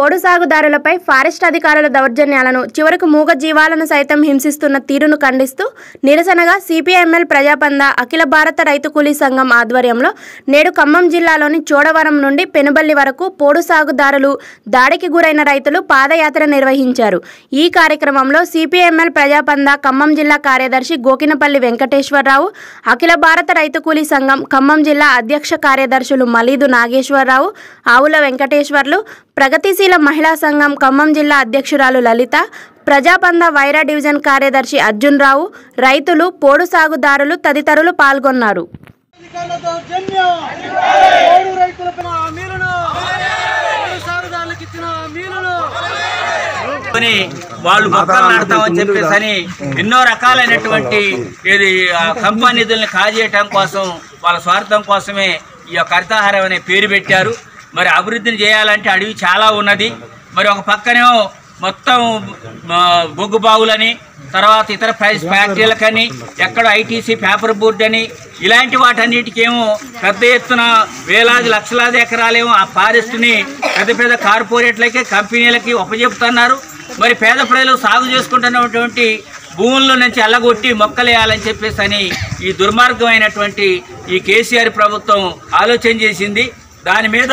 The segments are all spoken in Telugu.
పోడు సాగుదారులపై ఫారెస్ట్ అధికారుల దౌర్జన్యాలను చివరకు మూగ జీవాలను సైతం హింసిస్తున్న తీరును ఖండిస్తూ నిరసనగా సిపిఎంఎల్ ప్రజాపంద అఖిల భారత రైతు కూలీ సంఘం ఆధ్వర్యంలో నేడు ఖమ్మం జిల్లాలోని చోడవరం నుండి పెనుబల్లి వరకు పోడు సాగుదారులు దాడికి గురైన రైతులు పాదయాత్ర నిర్వహించారు. ఈ కార్యక్రమంలో సిపిఎంఎల్ ప్రజాపంద ఖమ్మం జిల్లా కార్యదర్శి గోకినపల్లి వెంకటేశ్వరరావు అఖిల భారత రైతు కూలీ సంఘం ఖమ్మం జిల్లా అధ్యక్ష కార్యదర్శులు మలీదు నాగేశ్వరరావు ఆవుల వెంకటేశ్వర్లు ప్రగతిశీల మహిళా సంఘం ఖమ్మం జిల్లా అధ్యక్షురాలు లలిత ప్రజాపంద వైరా డివిజన్ కార్యదర్శి అర్జున్ రావు రైతులు పోడు సాగుదారులు తదితరులు పాల్గొన్నారు. వాళ్ళు మొక్కలు నాడతామని చెప్పేసి అని ఎన్నో రకాలైనటువంటి ఇది కంపెనీ నిధుల్ని కాజేయటం కోసం వాళ్ళ స్వార్థం కోసమే ఈ యొక్క హరితాహారం అనే పేరు పెట్టారు. మరి అభివృద్ధిని చేయాలంటే అడవి చాలా ఉన్నది. మరి ఒక పక్కనేమో మొత్తం బొగ్గు బావులని తర్వాత ఇతర ప్రైస్ ఫ్యాక్టరీలకని ఎక్కడ ఐటీసీ పేపర్ బోర్డు అని ఇలాంటి వాటన్నిటికేమో పెద్ద ఎత్తున వేలాది లక్షలాది ఎకరాలేమో ఆ ఫారెస్ట్ని పెద్ద పెద్ద కార్పొరేట్లకి కంపెనీలకి ఉపజెపుతున్నారు మరి పేద ప్రజలు సాగు చేసుకుంటున్నటువంటి భూముల నుంచి అల్లగొట్టి మొక్కలు వేయాలని చెప్పేసి అని ఈ దుర్మార్గమైనటువంటి ఈ కేసీఆర్ ప్రభుత్వం ఆలోచన చేసింది. దాని మీద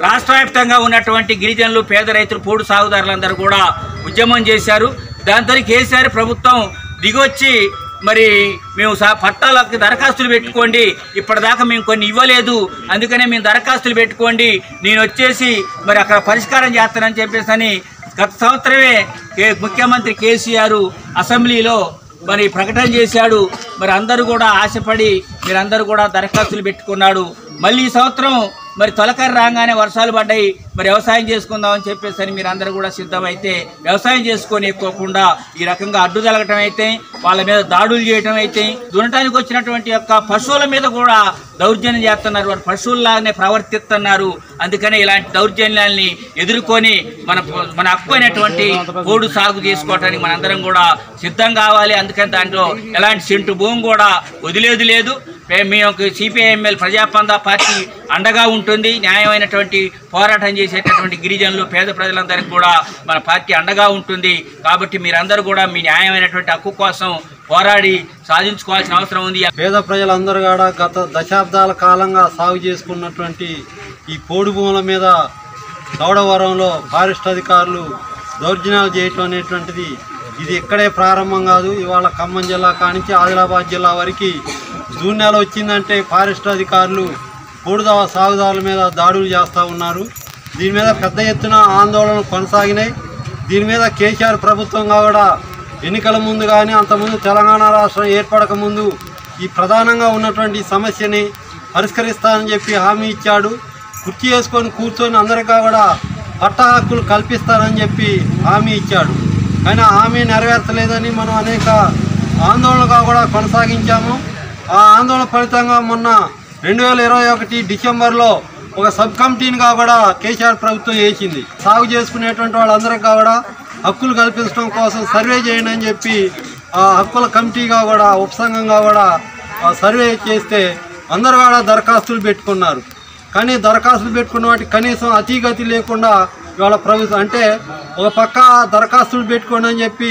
రాష్ట్ర వ్యాప్తంగా ఉన్నటువంటి గిరిజనులు పేద రైతులు పోడు సాగుదారులందరూ కూడా ఉద్యమం చేశారు. దాంతో కేసీఆర్ ప్రభుత్వం దిగొచ్చి మరి మేము సా పట్టాలకు దరఖాస్తులు పెట్టుకోండి. ఇప్పటిదాకా మేము కొన్ని ఇవ్వలేదు. అందుకనే మేము దరఖాస్తులు పెట్టుకోండి. నేను వచ్చేసి మరి అక్కడ పరిష్కారం చేస్తానని చెప్పేసి అని గత సంవత్సరమే కే- ముఖ్యమంత్రి కేసీఆర్ అసెంబ్లీలో మరి ప్రకటన చేశాడు. మరి అందరూ కూడా ఆశపడి మీరందరూ కూడా దరఖాస్తులు పెట్టుకున్నాడు. మళ్ళీ ఈ సంవత్సరం మరి తొలకరి రాగానే వర్షాలు పడ్డాయి. మరి వ్యవసాయం చేసుకుందామని చెప్పేసి అని మీరందరూ కూడా సిద్ధమైతే వ్యవసాయం చేసుకొని ఎక్కువకుండా ఈ రకంగా అడ్డు తలగటం అయితే వాళ్ళ మీద దాడులు చేయటం అయితే దున్నటానికి వచ్చినటువంటి యొక్క పశువుల మీద కూడా దౌర్జన్యం చేస్తున్నారు. వారు పశువుల్లాగానే ప్రవర్తిస్తున్నారు. అందుకనే ఇలాంటి దౌర్జన్యాల్ని ఎదుర్కొని మన మన హక్కు అయినటువంటి పోడు సాగు చేసుకోవటానికి మనందరం కూడా సిద్ధం కావాలి. అందుకని దాంట్లో ఎలాంటి సెంటు భూమి కూడా వదిలేదు లేదు. మేము సిపిఐఎంఎల్ ప్రజాపంద పార్టీ అండగా ఉంటుంది. న్యాయమైనటువంటి పోరాటం చేసేటటువంటి గిరిజనులు పేద ప్రజలందరికీ కూడా మన పార్టీ అండగా ఉంటుంది. కాబట్టి మీరందరూ కూడా మీ న్యాయమైనటువంటి హక్కు కోసం పోరాడి సాధించుకోవాల్సిన అవసరం ఉంది. పేద ప్రజలందరూ కూడా గత దశాబ్దాల కాలంగా సాగు చేసుకున్నటువంటి ఈ పోడు భూముల మీద దౌడవరంలో ఫారెస్ట్ అధికారులు దౌర్జన్యాలు చేయటం అనేటువంటిది ఇది ఇక్కడే ప్రారంభం కాదు. ఇవాళ ఖమ్మం జిల్లా కానించి ఆదిలాబాద్ జిల్లా వరకు జూన్ నెల వచ్చిందంటే ఫారెస్ట్ అధికారులు పోడుదా సాగుదారుల మీద దాడులు చేస్తూ ఉన్నారు. దీని మీద పెద్ద ఎత్తున ఆందోళనలు కొనసాగినాయి. దీని మీద కేసీఆర్ ప్రభుత్వంగా కూడా ఎన్నికల ముందు కానీ అంతకుముందు తెలంగాణ రాష్ట్రం ఏర్పడక ముందు ఈ ప్రధానంగా ఉన్నటువంటి సమస్యని పరిష్కరిస్తానని చెప్పి హామీ ఇచ్చాడు. కుర్చీ వేసుకొని కూర్చొని అందరికీ కూడా పట్ట హక్కులు కల్పిస్తానని చెప్పి హామీ ఇచ్చాడు. కానీ హామీ నెరవేర్చలేదని మనం అనేక ఆందోళనగా కూడా కొనసాగించాము. ఆ ఆందోళన ఫలితంగా మొన్న రెండు వేల ఇరవై ఒకటి డిసెంబర్లో ఒక సబ్ కమిటీనిగా కూడా కేసీఆర్ ప్రభుత్వం వేసింది. సాగు చేసుకునేటువంటి వాళ్ళందరికీ కూడా హక్కులు కల్పించడం కోసం సర్వే చేయండి అని చెప్పి ఆ హక్కుల కమిటీగా కూడా ఉపసంఘంగా కూడా సర్వే చేస్తే అందరు కూడా దరఖాస్తులు పెట్టుకున్నారు. కానీ దరఖాస్తులు పెట్టుకున్న వాటికి కనీసం అతిగతి లేకుండా ఇవాళ ప్రభుత్వం అంటే ఒక పక్క దరఖాస్తులు పెట్టుకోండి అని చెప్పి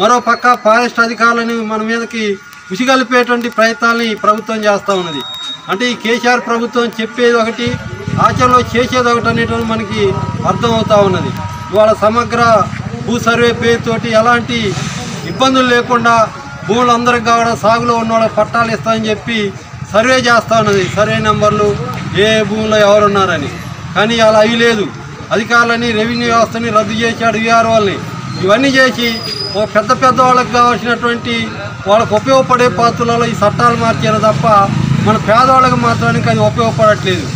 మరో పక్క ఫారెస్ట్ అధికారులని మన మీదకి ఉసిగలిపేటువంటి ప్రయత్నాలని ఈ ప్రభుత్వం చేస్తూ ఉన్నది. అంటే ఈ కేసీఆర్ ప్రభుత్వం చెప్పేది ఒకటి ఆచరణలో చేసేది ఒకటి అనేటువంటి మనకి అర్థమవుతూ ఉన్నది. ఇవాళ సమగ్ర భూ సర్వే పేరుతోటి ఎలాంటి ఇబ్బందులు లేకుండా భూములు అందరికి కావడం సాగులో ఉన్న వాళ్ళకి పట్టాలు ఇస్తామని చెప్పి సర్వే చేస్తూ ఉన్నది. సర్వే నెంబర్లు ఏ ఏ భూముల్లో ఎవరున్నారని. కానీ అలా అవి లేదు. అధికారులని రెవెన్యూ వ్యవస్థని రద్దు చేశాడు వాళ్ళని ఇవన్నీ చేసి ఓ పెద్ద పెద్ద వాళ్ళకి కావాల్సినటువంటి వాళ్ళకు ఉపయోగపడే పాత్రలలో ఈ చట్టాలు మార్చారు తప్ప మన పేదవాళ్ళకి మాత్రానికి అది ఉపయోగపడట్లేదు.